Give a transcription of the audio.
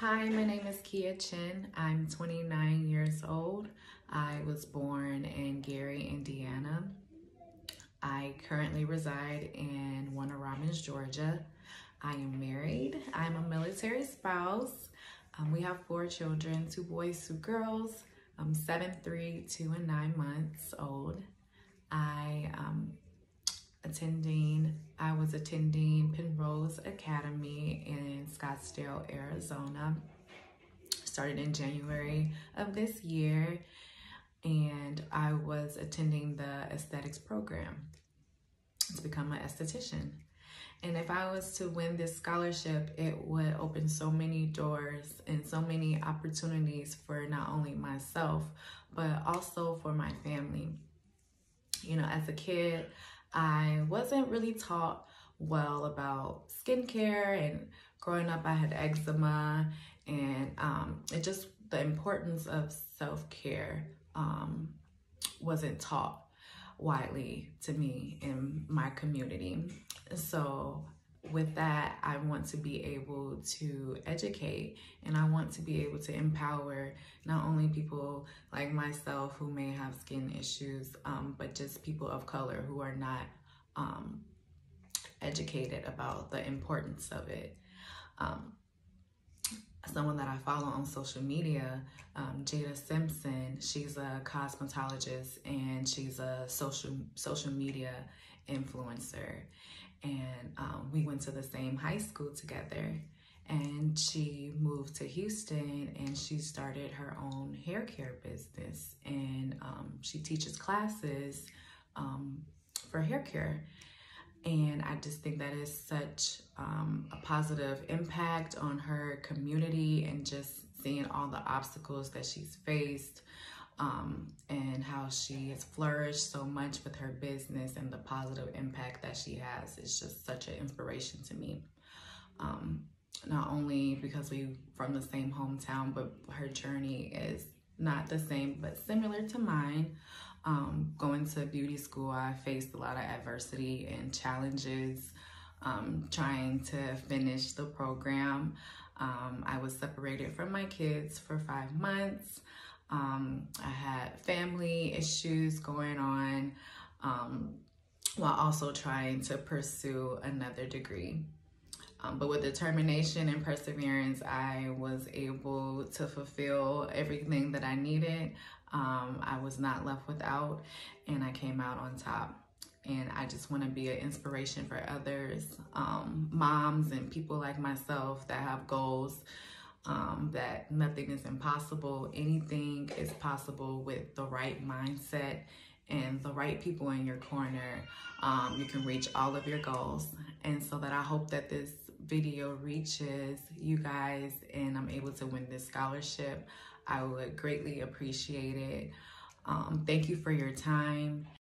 Hi, my name is Quia Chin. I'm 29 years old. I was born in Gary, Indiana. I currently reside in Warner Robins, Georgia. I am married. I'm a military spouse. Um, we have four children, two boys, two girls. I'm seven, three, two, and nine months old. I um, attending, I was attending Penrose Academy in Scottsdale, Arizona. Started in January of this year and I was attending the aesthetics program to become an esthetician. And if I was to win this scholarship, it would open so many doors and so many opportunities for not only myself, but also for my family. You know, as a kid, I wasn't really taught well about skincare and growing up I had eczema and um, it just the importance of self-care um, wasn't taught widely to me in my community. So with that, I want to be able to educate and I want to be able to empower not only people like myself who may have skin issues, um, but just people of color who are not um, educated about the importance of it. Um, someone that I follow on social media, um, Jada Simpson, she's a cosmetologist and she's a social social media influencer um, we went to the same high school together and she moved to Houston and she started her own hair care business and um, she teaches classes um, for hair care. And I just think that is such um, a positive impact on her community and just seeing all the obstacles that she's faced um, and how she has flourished so much with her business and the positive impact that she has is just such an inspiration to me. Um, not only because we from the same hometown, but her journey is not the same, but similar to mine. Um, going to beauty school, I faced a lot of adversity and challenges um, trying to finish the program. Um, I was separated from my kids for five months. Um, I had family issues going on um, while also trying to pursue another degree. Um, but with determination and perseverance, I was able to fulfill everything that I needed. Um, I was not left without, and I came out on top. And I just want to be an inspiration for others, um, moms and people like myself that have goals um, that nothing is impossible. Anything is possible with the right mindset and the right people in your corner. Um, you can reach all of your goals. And so that I hope that this video reaches you guys and I'm able to win this scholarship. I would greatly appreciate it. Um, thank you for your time.